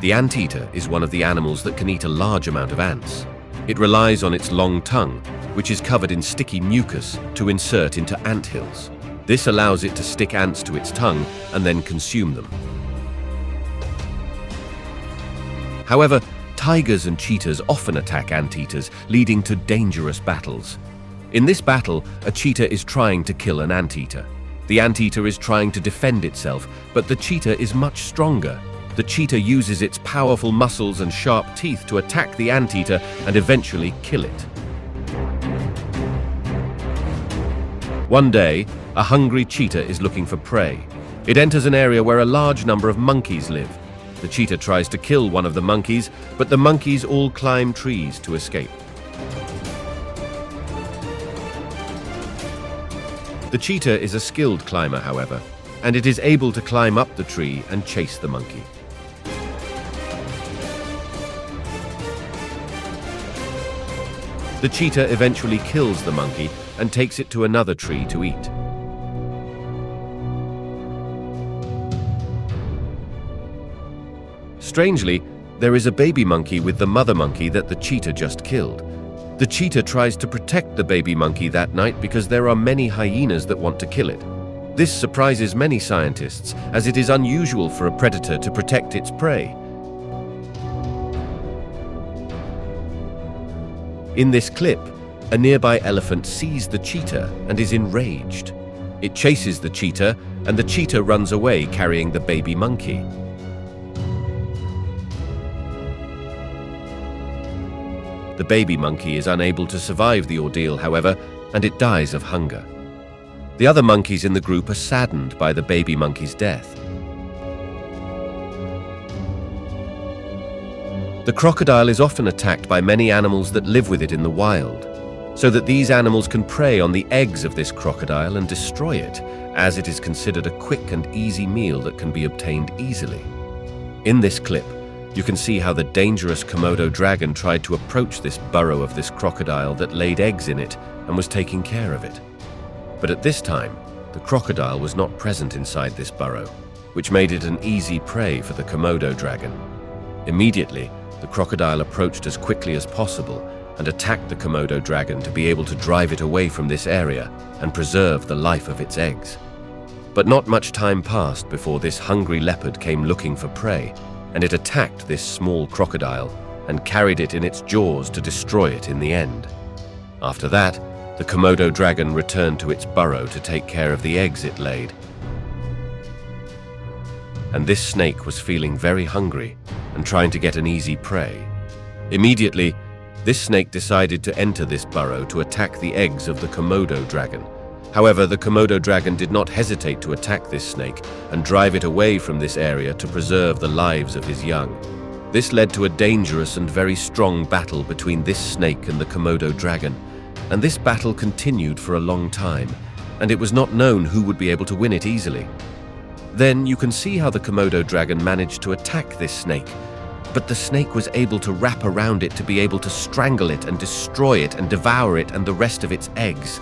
The anteater is one of the animals that can eat a large amount of ants. It relies on its long tongue, which is covered in sticky mucus, to insert into ant hills. This allows it to stick ants to its tongue and then consume them. However, tigers and cheetahs often attack anteaters, leading to dangerous battles. In this battle, a cheetah is trying to kill an anteater. The anteater is trying to defend itself, but the cheetah is much stronger. The cheetah uses its powerful muscles and sharp teeth to attack the anteater and eventually kill it. One day, a hungry cheetah is looking for prey. It enters an area where a large number of monkeys live. The cheetah tries to kill one of the monkeys, but the monkeys all climb trees to escape. The cheetah is a skilled climber, however, and it is able to climb up the tree and chase the monkey. The cheetah eventually kills the monkey and takes it to another tree to eat. Strangely, there is a baby monkey with the mother monkey that the cheetah just killed. The cheetah tries to protect the baby monkey that night because there are many hyenas that want to kill it. This surprises many scientists, as it is unusual for a predator to protect its prey. In this clip, a nearby elephant sees the cheetah and is enraged. It chases the cheetah, and the cheetah runs away carrying the baby monkey. The baby monkey is unable to survive the ordeal, however, and it dies of hunger. The other monkeys in the group are saddened by the baby monkey's death. The crocodile is often attacked by many animals that live with it in the wild, so that these animals can prey on the eggs of this crocodile and destroy it, as it is considered a quick and easy meal that can be obtained easily. In this clip, you can see how the dangerous Komodo dragon tried to approach this burrow of this crocodile that laid eggs in it and was taking care of it. But at this time, the crocodile was not present inside this burrow, which made it an easy prey for the Komodo dragon. Immediately, the crocodile approached as quickly as possible and attacked the Komodo dragon to be able to drive it away from this area and preserve the life of its eggs. But not much time passed before this hungry leopard came looking for prey and it attacked this small crocodile and carried it in its jaws to destroy it in the end. After that, the Komodo dragon returned to its burrow to take care of the eggs it laid. And this snake was feeling very hungry and trying to get an easy prey. Immediately, this snake decided to enter this burrow to attack the eggs of the Komodo dragon, However, the Komodo dragon did not hesitate to attack this snake and drive it away from this area to preserve the lives of his young. This led to a dangerous and very strong battle between this snake and the Komodo dragon, and this battle continued for a long time, and it was not known who would be able to win it easily. Then you can see how the Komodo dragon managed to attack this snake, but the snake was able to wrap around it to be able to strangle it and destroy it and devour it and the rest of its eggs.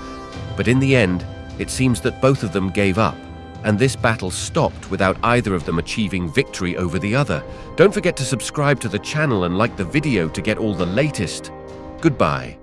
But in the end, it seems that both of them gave up, and this battle stopped without either of them achieving victory over the other. Don't forget to subscribe to the channel and like the video to get all the latest. Goodbye.